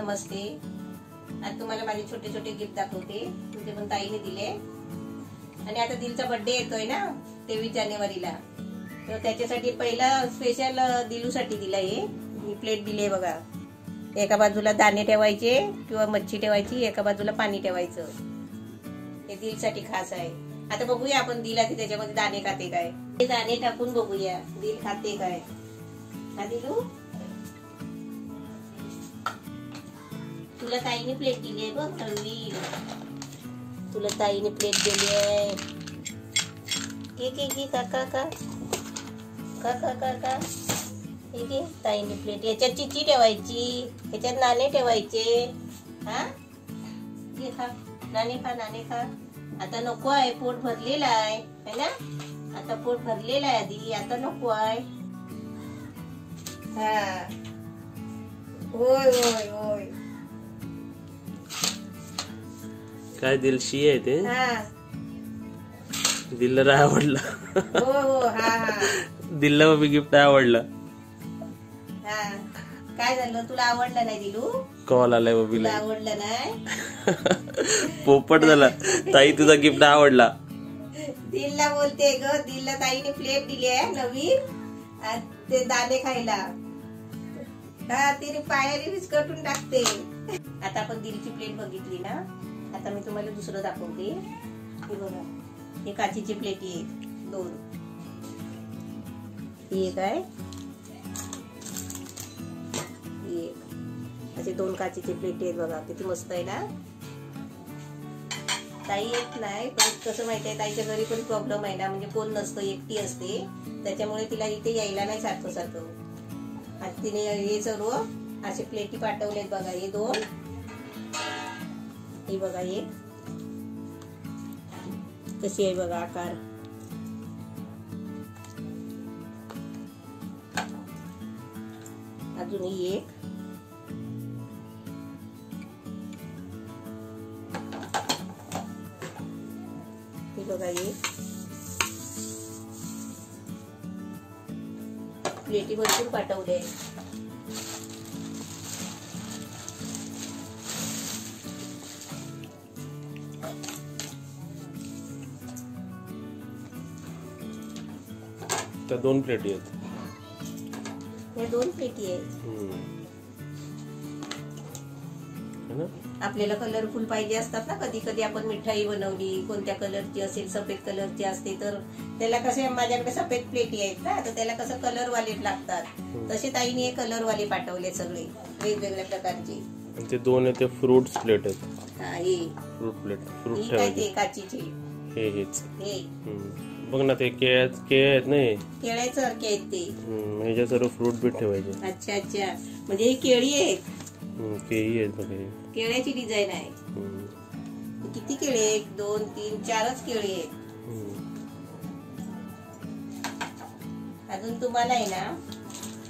नमस्ते आज तुम्हाला माझे छोटे छोटे गिफ्ट दाखवते. तुमचे पण ताईने दिले. आणि आता दिलचा बर्थडे येतोय ना तेवीस जानेवारीला. तर त्याच्यासाठी पहिला स्पेशल दिलूसाठी दिला हे मी प्लेट दिले बघा. एका बाजूला दाणे ठेवायचे किंवा मच्छी ठेवायची एका बाजूला पाणी ठेवायचं. हे दिलसाठी खास आहे. आता बघूया आपण दिला की त्याच्यामध्ये दाणे खाते काय. हे दाणे टाकून बघूया. दिल खाते काय. हा दिलू? तुला ताईने प्लेट दिली आहे बघ हळवी तुला ताईने प्लेट दिली आहे. घे घे घे काका का का काका हे घे ताईने प्लेट याच्यात चिची ठेवायची याच्यात नाणे ठेवायचे. हा? घे खा. नाणे खा नाणे खा. आता नको आहे पोट भरलेला आहे. है ना? आता पोट भरलेलं आहे आधी आता नको आहे. हा. होय होय होय. काय दिलशी आहे ते? हा. दिलला राय आवडलं. हो हो हा हा. दिलला बाबी गिफ्ट आवडलं. हा. काय झालं? तुला आवडलं नाही दिलू? कॉल आलाय बाबीला. आवडलं नाही? पोपट झाला. ताई तुझा गिफ्ट आवडला. दिलला बोलते ग. दिलला ताईने प्लेट दिली आहे नवीन. ते दाणे खायला. हा तिने पायाने विस्कटून टाकते. आता आपण दिलची प्लेट बघितली ना? आता मी तुम्हाला दुसरं दाखवते. हे बघा हे काचीची प्लेटी आहे दोन. ही एक आहे. ही एक. असे दोन काचेचे प्लेटी आहेत बघा किती मस्त आहे ना? ताई येत नाही पण कसं माहिती आहे ताईच्या घरी पण प्रॉब्लेम आहे ना म्हणजे कोण नसतं एकटी असते. त्याच्यामुळे तिला इथे यायला नाही सारखं सारखं आज तिने हे सर्व असे प्लेटी पाठवलेत बघा हे दोन. हे बघा एक कशी आहे बघा आकार. अजून ही एक. हे बघा एक प्लेटी भरपूर पाठवले दोन प्लेटी आहेत. हे दोन आहेत. हम्म. है ना? आपल्याला कलरफुल पाहिजे असतात ना कधी कधी आपण मिठाई बनवली कोणत्या कलरची असेल सफेद कलरची असते तर त्याला कसे माझ्याकडे सफेद प्लेटी आहेत ना तर त्याला कसं कलर वाले लागतात तसे ताईने हे कलर वाले पाठवले सगळे वेगवेगळ्या प्रकारचे. आणि ते दोन आहे ते फ्रुट्स प्लेट आहेत. हा हे. फ्रूट प्लेट फ्रूट ही काय ठेवायचे. ते काचीची. हे हेच. हे. हम्म. बघ ना ते केळ केळ आहेत ना हे. केळ्यासारखे आहेत ते. हम्म, ह्याच्यात सर्व फ्रूट बीट ठेवायचे. अच्छा अच्छा. म्हणजे ही केळी आहेत. हम्म, केळी आहेत बघ हे. केळ्याची डिझाईन आहे. हम्म, किती केळे एक दोन तीन चारच केळी आहेत. हम्म. अजून तुम्हाला आहे ना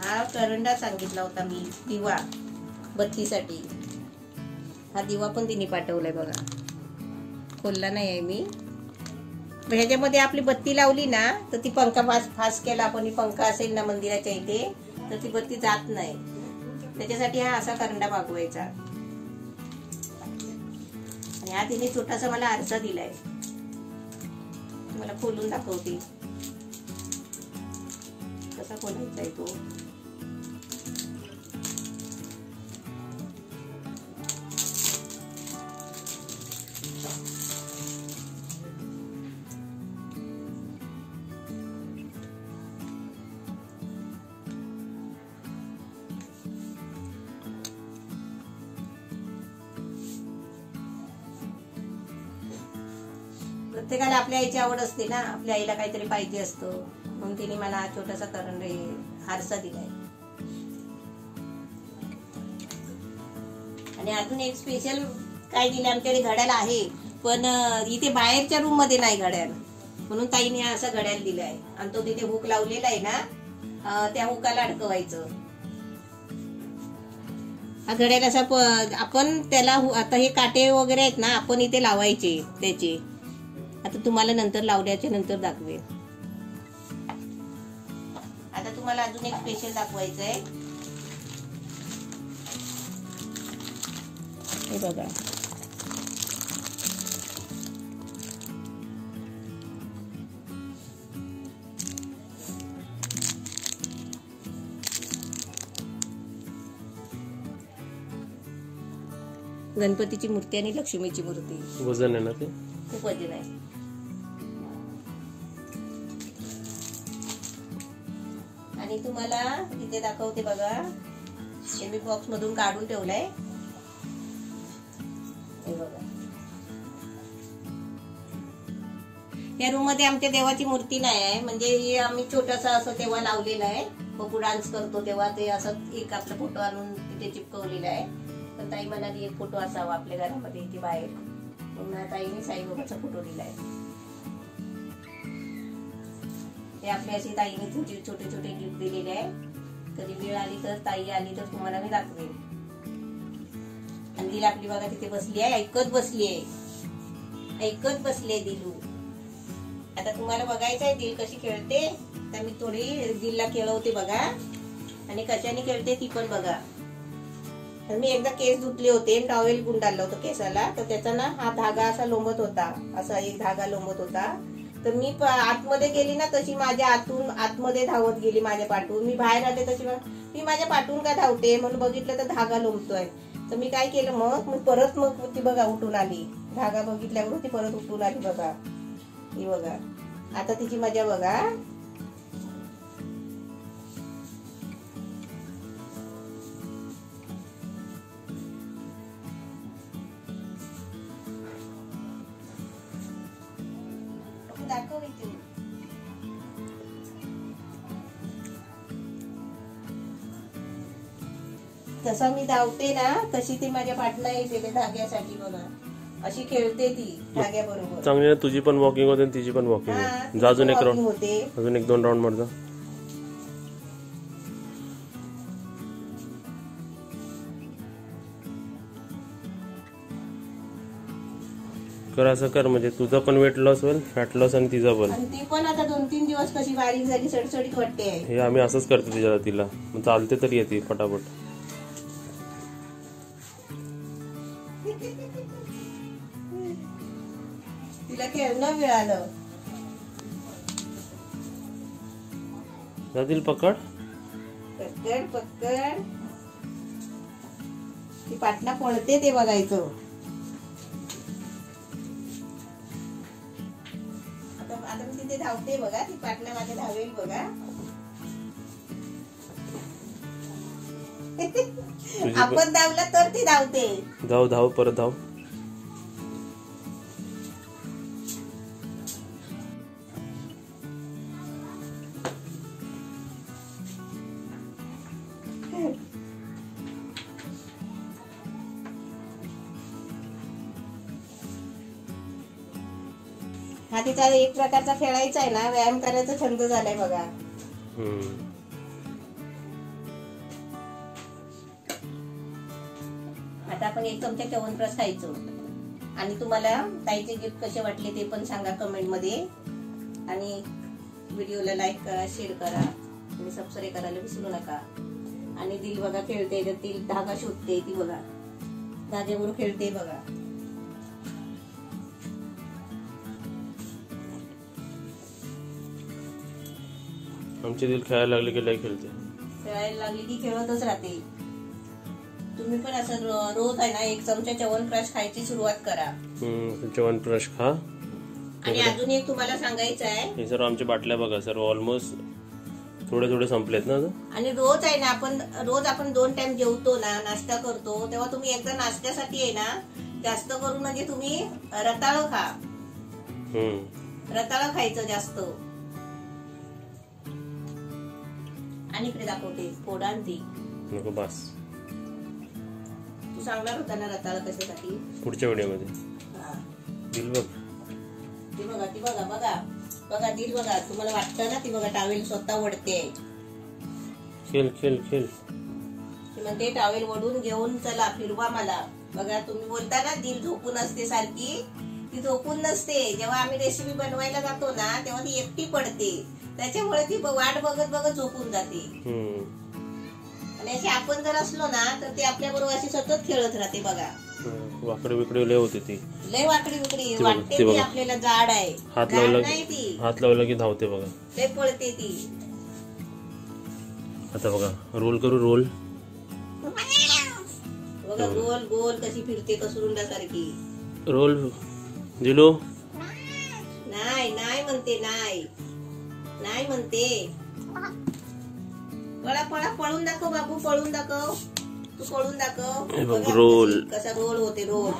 हा करंडा सांगितला होता मी दिवा बत्तीसाठी. हा दिवा पण तिने पाठवलाय बघा. खोलला नाही आहे मी. ह्याच्यामध्ये आपली बत्ती लावली ना तर ती पंखा फास फास केला कोणी पंखा असेल ना मंदिराच्या इथे तर ती बत्ती जात नाही. त्याच्यासाठी हा असा करंडा मागवायचा. आणि हा तिने छोटासा मला आरसा दिलाय. मला खोलून दाखवते. कसा खोलायचा आहे तो? प्रत्येकाला आपल्या आईची आवड असते ना. आपल्या आईला काहीतरी पाहिजे असतं. म्हणून तिने मला छोटासा करंड आरसा दिलाय. आणि अजून एक स्पेशल काय दिलं आमच्याकडे घड्याळ आहे. पण इथे बाहेरच्या रूममध्ये नाही घड्याळ म्हणून ताईने असं असा घड्याळ दिलाय. आणि तो तिथे हुक लावलेला आहे ना त्या हुकाला अडकवायचं. हा घड्याळ असा आपण त्याला आता हे काटे वगैरे आहेत ना आपण इथे लावायचे त्याचे. आता तुम्हाला नंतर लावल्याच्या नंतर दाखवेल. आता तुम्हाला अजून एक स्पेशल दाखवायचं आहे हे बघा. गणपतीची मूर्ती आणि लक्ष्मीची मूर्ती. वजन आहे ना ते? खूप वजन आहे. आणि तुम्हाला तिथे दाखवते बघा. हे मी बॉक्स मधून काढून ठेवलंय. हे बघा. या रूममध्ये आमच्या देवाची मूर्ती नाही आहे. म्हणजे हे आम्ही छोटासा असं तेव्हा लावलेलं आहे. बघू डान्स करतो तेव्हा ते असं एक आपला फोटो आणून तिथे चिपकवलेला आहे. पण ताई म्हणाली एक फोटो असावा आपल्या घरामध्ये इथे बाहेर. पुन्हा ताईने साईबाबाचा फोटो दिला आहे हे आपली अशी ताईने छोटे छोटे छोटे गिफ्ट दिलेले आहे. कधी वेळ आली तर ताई आली तर तुम्हाला मी दाखवेन. आणि दिल आपली बघा तिथे बसली आहे ऐकत बसली आहे. ऐकत बसली आहे दिलू. आता तुम्हाला बघायचं आहे दिल कशी खेळते. तर मी थोडी दिलला खेळवते बघा. आणि कशाने खेळते ती पण बघा. तर मी एकदा केस धुतले होते टॉवेल गुंडाळलं होतं केसाला. तर त्याचा ना हा धागा असा लोंबत होता. असा एक धागा लोंबत होता. तर मी प- आतमध्ये गेली ना तशी माझ्या आतून आतमध्ये धावत गेली माझ्या पाठून मी बाहेर आले तशी मी माझ्या पाठून का धावते? म्हणून बघितलं तर धागा लोंबतोय. तर मी काय केलं मग मी परत मग ती बघा उठून आली. धागा बघितल्यावर ती परत उठून आली बघा. ही बघा. आता तिची मजा बघा. जसं मी धावते ना तशी ती माझ्या पाठला येते धाग्यासाठी बघा अशी खेळते ती धाग्याबरोबर. चांगली ना तुझी पण वॉकिंग होते आणि तिची पण वॉकिंग हा, होते जा अजून एक walking राऊंड होते. अजून एक दोन राऊंड मारजा कर असं कर म्हणजे तुझा पण वेट लॉस होईल फॅट लॉस आणि तिचा पण. आणि ती पण आता दोन तीन दिवस कशी बारीक झाली सडसडीत वाटते हे आम्ही असंच करतो तिच्या तिला. मग चालते तरी येते पटापट. मिळालं. जातील पकड. पक्कड पक्कड ती पाटणा पळते ते बघायचं. आता आता मी तिथे धावते बघा ती पाटणा माझ्या धावेल बघा. पण- आपण धावला तर ती धावते. धाव धाव परत धाव. हा तिचा एक प्रकारचा खेळायचा आहे ना व्यायाम करायचा छंद झालाय बघा. आता आपण एक चमचा च्यवनप्राश खायचो. आणि तुम्हाला ताईचे गिफ्ट कसे वाटले ते पण सांगा कमेंटमध्ये. आणि व्हिडिओला लाईक करा शेअर करा. आणि सबस्क्राईब करायला विसरू नका. आणि दिल बघा खेळते तर ती धागा शोधते ती बघा. धाग्यावर खेळते बघा. आमची दिल खेळायला लागली की लय खेळते. खेळायला लागली की खेळतच राहते. तुम्ही पण असं रोज आहे ना एक चमचा च्यवनप्राश खायची सुरुवात करा. ब्रश खा. आणि अजून एक तुम्हाला सांगायचं आहे. हे सर्व आमच्या बाटल्या बघा सर्व ऑलमोस्ट थोडे थोडे संपलेत ना? आणि रोज आहे ना आपण रोज आपण दोन टाइम जेवतो ना नाश्ता करतो तेव्हा तुम्ही एकदा नाश्त्यासाठी आहे ना जास्त करून म्हणजे तुम्ही रताळ खा. रताळ खायचं जास्त. आणि इकडे दाखवते फोडा आणि ती नको बस. तू सांगणार होता ना रताळ कशासाठी? पुढच्या व्हिडिओमध्ये. दिल बघ. ती बघा ती बघा बघा. बघा दिल बघा. तुम्हाला वाटतं ना ती बघा टावेल स्वतः वडते खेळ खेळ खेळ. ती म्हणते टावेल वडून घेऊन चला फिरवा मला. बघा तुम्ही बोलता ना दिल झोपून असते सारखी. ती झोपून नसते. जेव्हा आम्ही रेसिपी बनवायला जातो ना तेव्हा ती एकटी पडते. त्याच्यामुळे ती वाट बघत बघत झोपून जाते. आणि आपण जर असलो ना तर ते आपल्या बरोबर अशी सतत खेळत राहते बघा. वाकडे बिकडे लय होते ती. लय वाकडी बघा, वाटते ते. आपल्याला जाड आहे. हात लावला ती. हात लावला की धावते बघा. लय पळते ती. आता बघा रोल करू रोल. बघा गोल गोल कशी फिरते कसुरुंडासारखी. रोल. दिलो नाही नाही म्हणते नाही. नाही म्हणते. पळा पळा पळून दाखव बाबू पळून दाखव. तू पळून दाखव. रोल. कसा रोल होते रोल.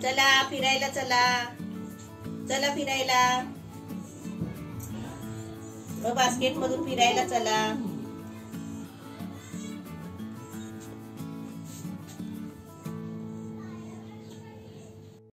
चला फिरायला चला. चला फिरायला. बास्केट मधून फिरायला चला.